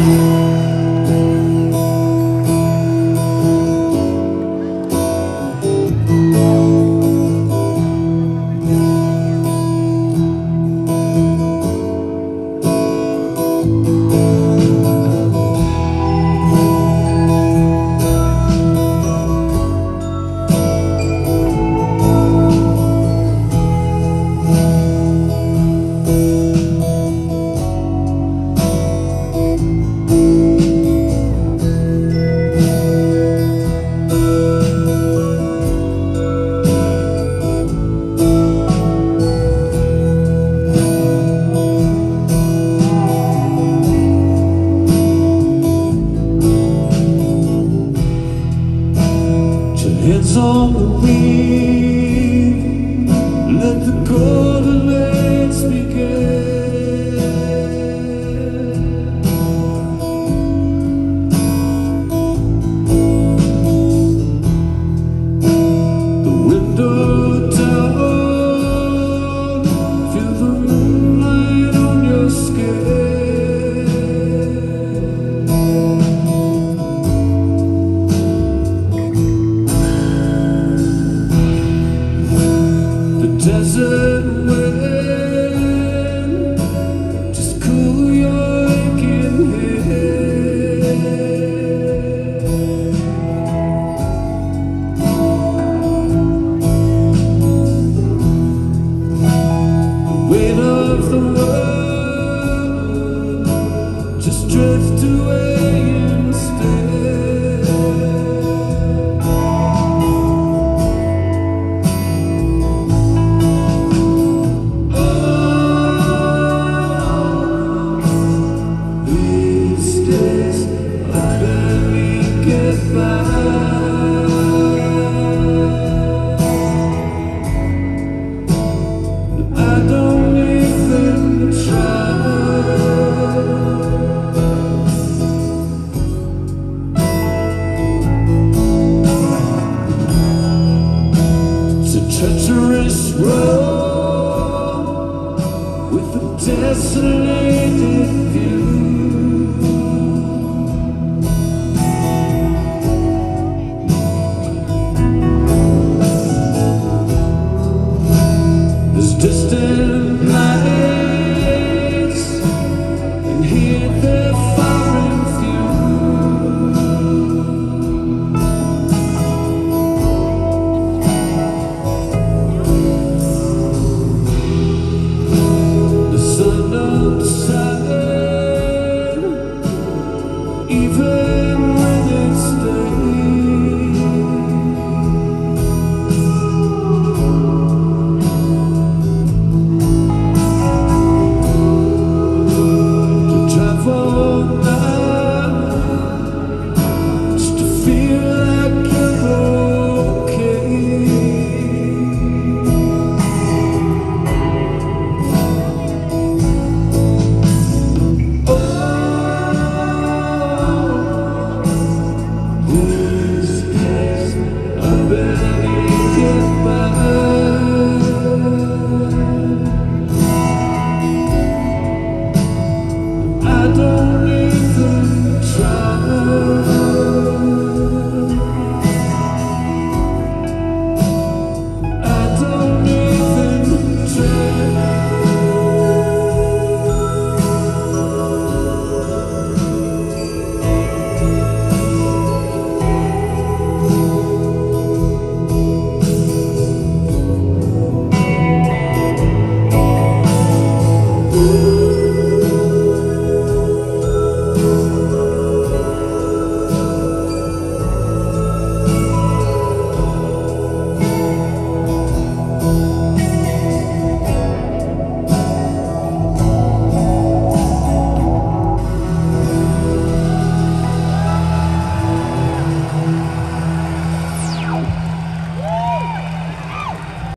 Hands on the wheel, drift away. desolated